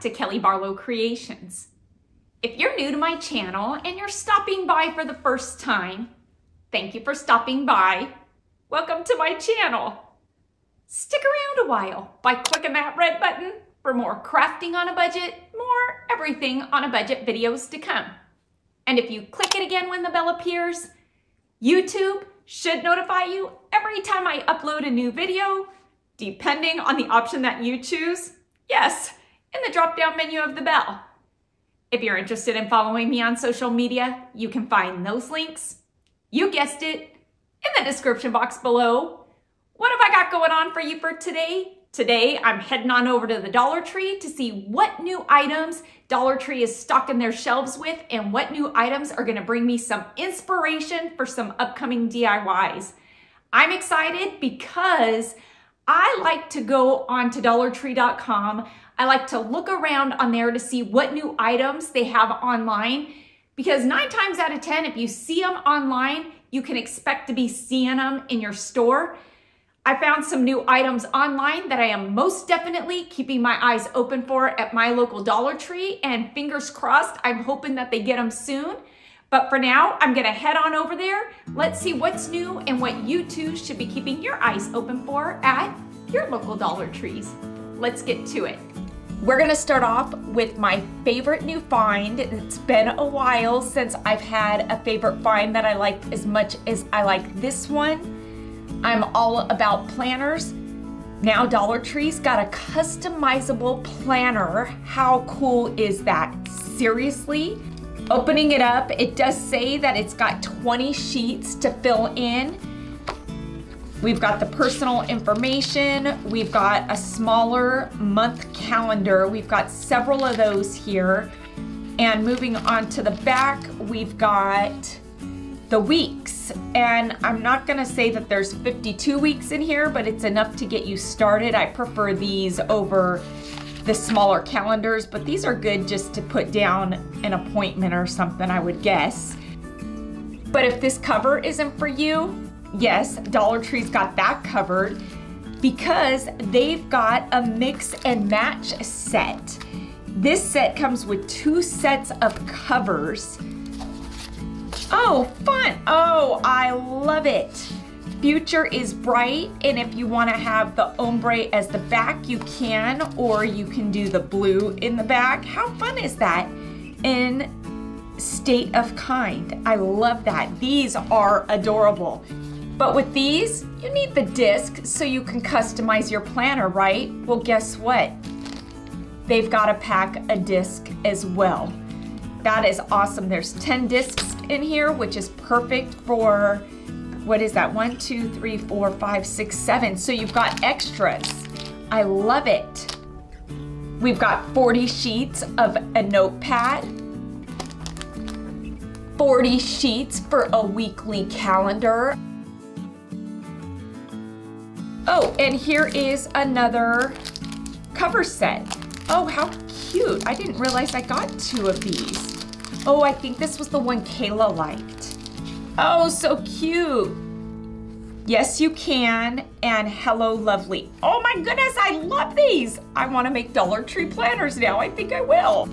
to Kelly Barlow Creations. If you're new to my channel and you're stopping by for the first time, thank you for stopping by. Welcome to my channel. Stick around a while by clicking that red button for more crafting on a budget, more everything on a budget videos to come. And if you click it again when the bell appears, YouTube should notify you every time I upload a new video, depending on the option that you choose. Yes, in the drop-down menu of the bell. If you're interested in following me on social media, you can find those links, you guessed it, in the description box below. What have I got going on for you for today? Today, I'm heading on over to the Dollar Tree to see what new items Dollar Tree is stocking their shelves with and what new items are gonna bring me some inspiration for some upcoming DIYs. I'm excited because I like to go on to dollartree.com. I like to look around on there to see what new items they have online because nine times out of 10, if you see them online, you can expect to be seeing them in your store. I found some new items online that I am most definitely keeping my eyes open for at my local Dollar Tree and fingers crossed, I'm hoping that they get them soon. But for now, I'm gonna head on over there. Let's see what's new and what you too should be keeping your eyes open for at your local Dollar Trees. Let's get to it. We're gonna start off with my favorite new find. It's been a while since I've had a favorite find that I liked as much as I like this one. I'm all about planners. Now Dollar Tree's got a customizable planner. How cool is that? Seriously? Opening it up, it does say that it's got 20 sheets to fill in. We've got the personal information. We've got a smaller month calendar. We've got several of those here. And moving on to the back, we've got the weeks. And I'm not gonna say that there's 52 weeks in here, but it's enough to get you started. I prefer these over the smaller calendars, but these are good just to put down an appointment or something, I would guess. But if this cover isn't for you, yes, Dollar Tree's got that covered because they've got a mix and match set. This set comes with two sets of covers Oh, fun. Oh, I love it. Future is bright, and if you wanna have the ombre as the back, you can, or you can do the blue in the back. How fun is that? In State of Kind. I love that. These are adorable. But with these, you need the disc so you can customize your planner, right? Well, guess what? They've got to pack a disc as well. That is awesome. There's 10 discs in here, which is perfect for, what is that? One, two, three, four, five, six, seven. So you've got extras. I love it. We've got 40 sheets of a notepad, 40 sheets for a weekly calendar. Oh, and here is another cover set. Oh, how cute. I didn't realize I got two of these. Oh, I think this was the one Kayla liked. Oh, so cute. Yes, you can. And hello, lovely. Oh my goodness, I love these. I want to make Dollar Tree planners now. I think I will.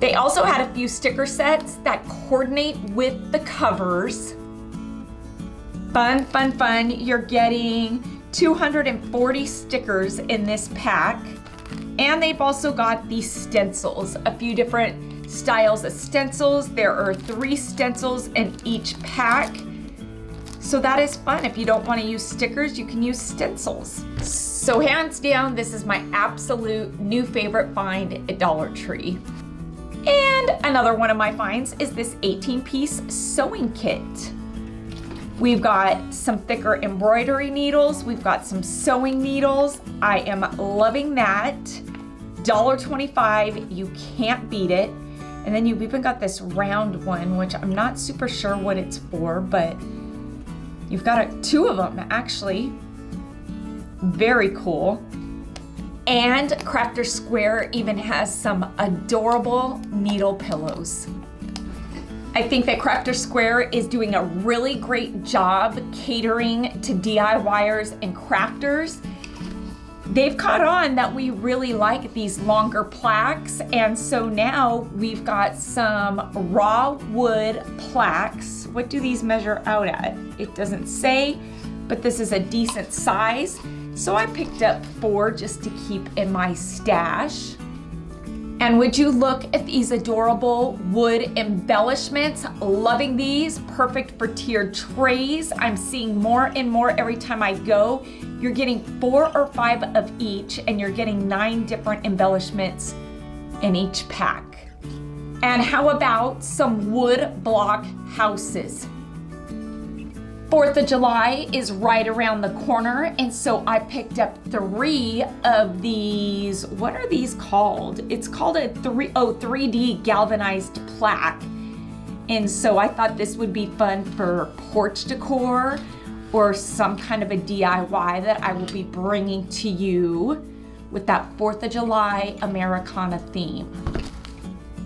They also had a few sticker sets that coordinate with the covers. Fun, fun, fun. You're getting 240 stickers in this pack. And they've also got these stencils, a few different styles of stencils. There are three stencils in each pack. So that is fun. If you don't want to use stickers, you can use stencils. So hands down, this is my absolute new favorite find at Dollar Tree. And another one of my finds is this 18 piece sewing kit. We've got some thicker embroidery needles. We've got some sewing needles. I am loving that. $1.25, you can't beat it. And then you've even got this round one, which I'm not super sure what it's for, but you've got a, two of them actually. Very cool. And Crafter Square even has some adorable needle pillows. I think that Crafter Square is doing a really great job catering to DIYers and crafters. they've caught on that we really like these longer plaques. And so now we've got some raw wood plaques. What do these measure out at? It doesn't say, but this is a decent size. So I picked up four just to keep in my stash. And would you look at these adorable wood embellishments? Loving these, perfect for tiered trays. I'm seeing more and more every time I go. You're getting four or five of each and you're getting nine different embellishments in each pack. And how about some wood block houses? Fourth of July is right around the corner, and so I picked up three of these. What are these called? It's called a three oh 3D galvanized plaque. And so I thought this would be fun for porch decor or some kind of a DIY that I will be bringing to you with that 4th of July Americana theme.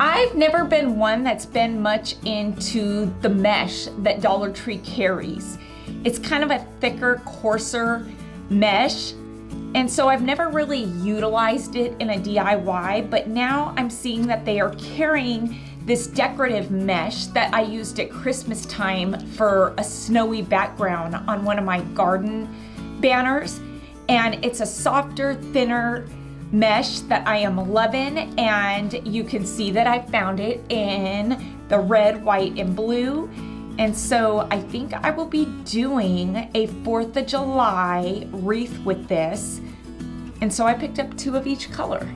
I've never been one that's been much into the mesh that Dollar Tree carries. It's kind of a thicker, coarser mesh. And so I've never really utilized it in a DIY, but now I'm seeing that they are carrying this decorative mesh that I used at Christmas time for a snowy background on one of my garden banners. And it's a softer, thinner, mesh that I am loving and you can see that I found it in the red, white, and blue. And so I think I will be doing a 4th of July wreath with this. And so I picked up two of each color.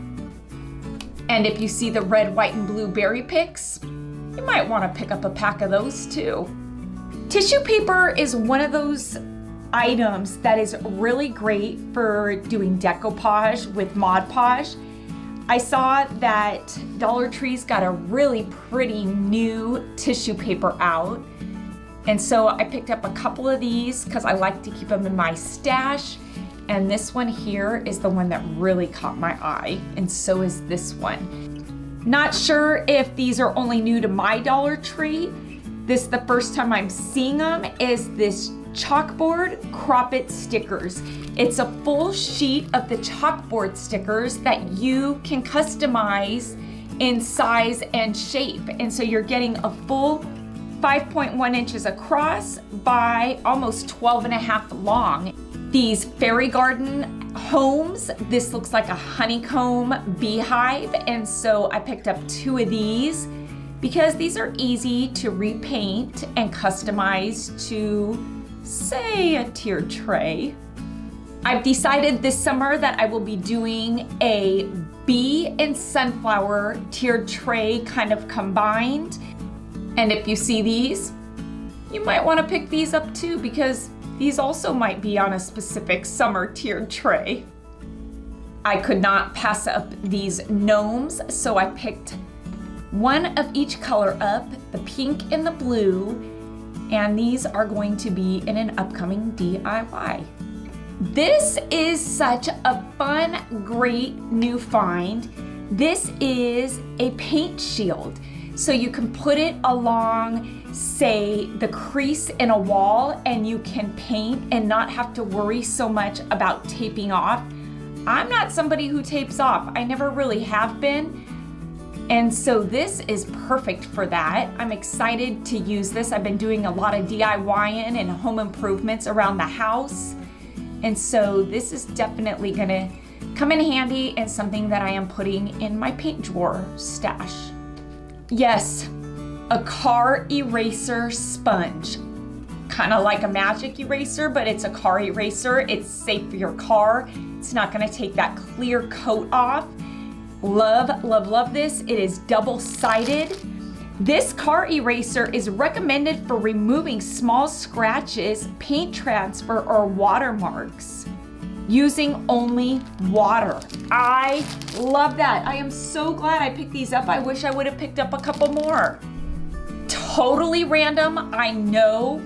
And if you see the red, white, and blue berry picks, you might want to pick up a pack of those too. Tissue paper is one of those items that is really great for doing decoupage with Mod Podge. I saw that Dollar Tree's got a really pretty new tissue paper out. And so I picked up a couple of these because I like to keep them in my stash. And this one here is the one that really caught my eye, and so is this one. Not sure if these are only new to my Dollar Tree. This the first time I'm seeing them is this chalkboard Crop It stickers. It's a full sheet of the chalkboard stickers that you can customize in size and shape. And so you're getting a full 5.1 inches across by almost 12 and a half long. These fairy garden homes, this looks like a honeycomb beehive. And so I picked up two of these because these are easy to repaint and customize to say a tiered tray. I've decided this summer that I will be doing a bee and sunflower tiered tray kind of combined. And if you see these, you might want to pick these up too because these also might be on a specific summer tiered tray. I could not pass up these gnomes, so I picked one of each color up, the pink and the blue, and these are going to be in an upcoming DIY. This is such a fun, great new find. This is a paint shield. So you can put it along, say, the crease in a wall and you can paint and not have to worry so much about taping off. I'm not somebody who tapes off. I never really have been. And so this is perfect for that. I'm excited to use this. I've been doing a lot of DIYing and home improvements around the house. And so this is definitely gonna come in handy and something that I am putting in my paint drawer stash. Yes, a car eraser sponge. Kind of like a magic eraser, but it's a car eraser. It's safe for your car. It's not gonna take that clear coat off. Love, love, love this. It is double-sided. This car eraser is recommended for removing small scratches, paint transfer, or watermarks using only water. I love that. I am so glad I picked these up. I wish I would have picked up a couple more. Totally random, I know,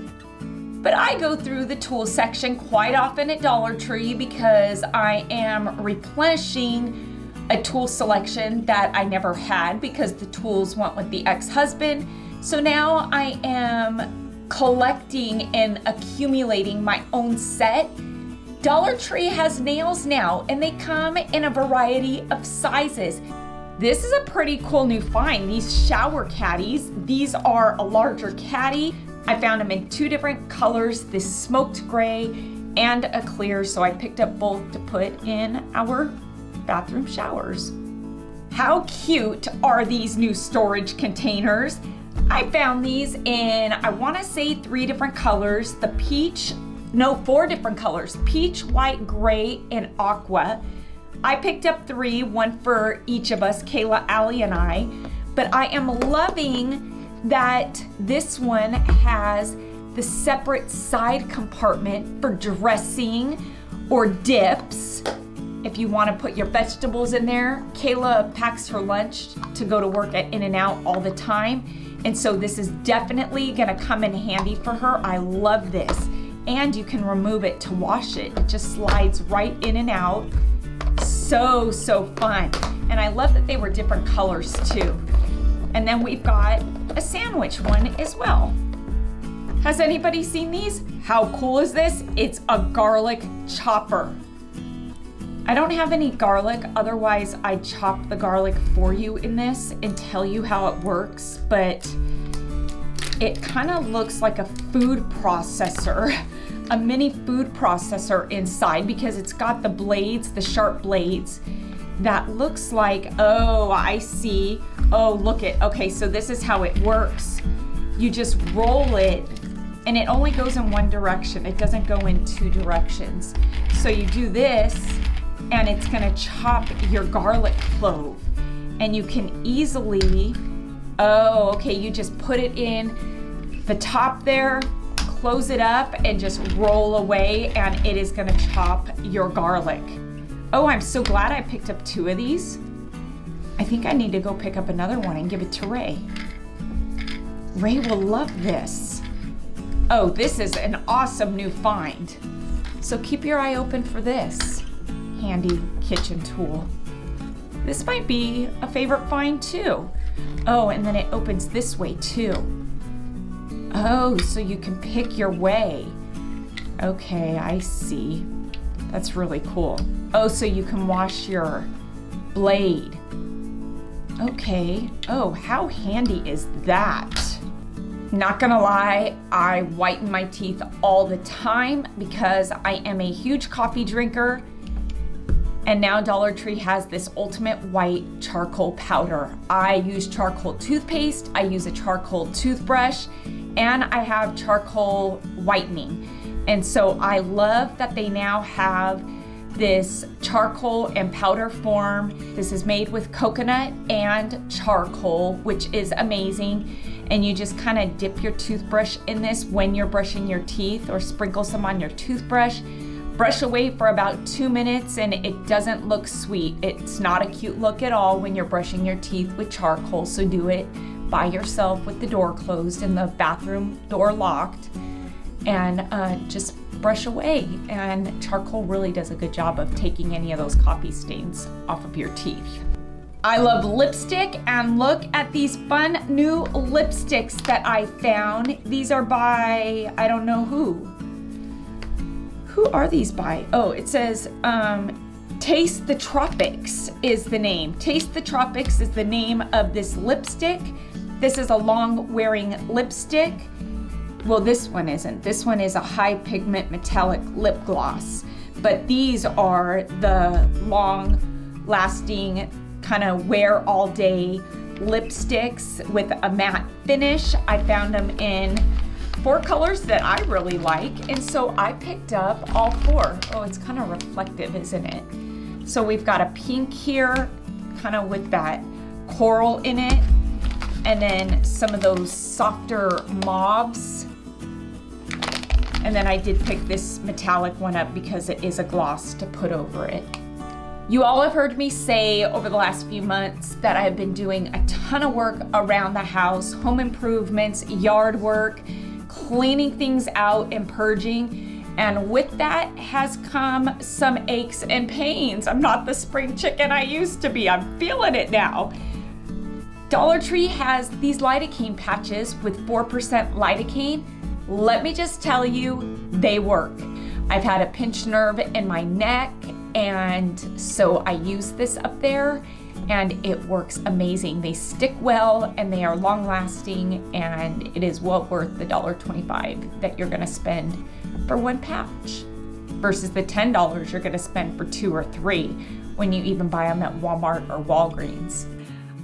but I go through the tool section quite often at Dollar Tree because I am replenishing a tool selection that I never had because the tools went with the ex-husband. So now I am collecting and accumulating my own set Dollar Tree has nails now and they come in a variety of sizes. This is a pretty cool new find, these shower caddies. These are a larger caddy. I found them in two different colors, this smoked gray and a clear, so I picked up both to put in our bathroom showers. How cute are these new storage containers? I found these in, I wanna say three different colors, the peach, no, four different colors, peach, white, gray, and aqua. I picked up three, one for each of us, Kayla, Allie, and I, but I am loving that this one has the separate side compartment for dressing or dips. If you want to put your vegetables in there, Kayla packs her lunch to go to work at In-N-Out all the time. And so this is definitely gonna come in handy for her. I love this. And you can remove it to wash it. It just slides right in and out. So, so fun. And I love that they were different colors too. And then we've got a sandwich one as well. Has anybody seen these? How cool is this? It's a garlic chopper. I don't have any garlic, otherwise I'd chop the garlic for you in this and tell you how it works, but it kind of looks like a food processor, a mini food processor inside because it's got the blades, the sharp blades that looks like, oh, I see. Oh, look it. Okay, so this is how it works. You just roll it and it only goes in one direction. It doesn't go in two directions. So you do this and it's gonna chop your garlic clove. And you can easily, oh, okay, you just put it in the top there, close it up and just roll away and it is gonna chop your garlic. Oh, I'm so glad I picked up two of these. I think I need to go pick up another one and give it to Ray. Ray will love this. Oh, this is an awesome new find. So keep your eye open for this handy kitchen tool. This might be a favorite find too. Oh, and then it opens this way too. Oh, so you can pick your way. Okay, I see. That's really cool. Oh, so you can wash your blade. Okay. Oh, how handy is that? Not gonna lie, I whiten my teeth all the time because I am a huge coffee drinker. And now Dollar Tree has this ultimate white charcoal powder. I use charcoal toothpaste, I use a charcoal toothbrush, and I have charcoal whitening. And so I love that they now have this charcoal and powder form. This is made with coconut and charcoal, which is amazing and you just kind of dip your toothbrush in this when you're brushing your teeth or sprinkle some on your toothbrush. Brush away for about two minutes and it doesn't look sweet. It's not a cute look at all when you're brushing your teeth with charcoal, so do it by yourself with the door closed and the bathroom door locked and uh, just brush away. And charcoal really does a good job of taking any of those coffee stains off of your teeth. I love lipstick and look at these fun new lipsticks that I found. These are by, I don't know who. Who are these by? Oh, it says um, Taste the Tropics is the name. Taste the Tropics is the name of this lipstick. This is a long wearing lipstick. Well, this one isn't. This one is a high pigment metallic lip gloss. But these are the long lasting kind of wear all day lipsticks with a matte finish. I found them in four colors that I really like. And so I picked up all four. Oh, it's kind of reflective, isn't it? So we've got a pink here, kind of with that coral in it. And then some of those softer mauves. And then I did pick this metallic one up because it is a gloss to put over it. You all have heard me say over the last few months that I have been doing a ton of work around the house, home improvements, yard work, cleaning things out and purging. And with that has come some aches and pains. I'm not the spring chicken I used to be. I'm feeling it now. Dollar Tree has these lidocaine patches with 4% lidocaine. Let me just tell you, they work. I've had a pinched nerve in my neck, and so I use this up there and it works amazing. They stick well and they are long lasting and it is well worth the $1.25 that you're gonna spend for one patch versus the $10 you're gonna spend for two or three when you even buy them at Walmart or Walgreens.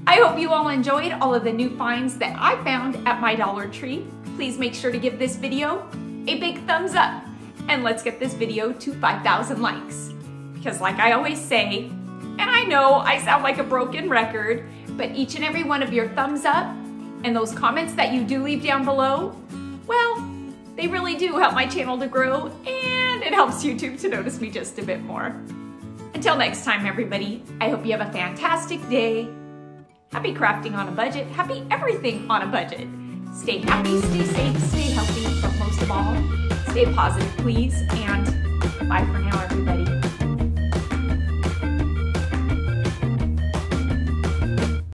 I hope you all enjoyed all of the new finds that I found at my Dollar Tree. Please make sure to give this video a big thumbs up and let's get this video to 5,000 likes. Because like I always say, and I know I sound like a broken record, but each and every one of your thumbs up and those comments that you do leave down below, well, they really do help my channel to grow and it helps YouTube to notice me just a bit more. Until next time, everybody, I hope you have a fantastic day. Happy crafting on a budget. Happy everything on a budget. Stay happy, stay safe, stay healthy, but most of all, stay positive, please. And bye for now, everybody.